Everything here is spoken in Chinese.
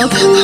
love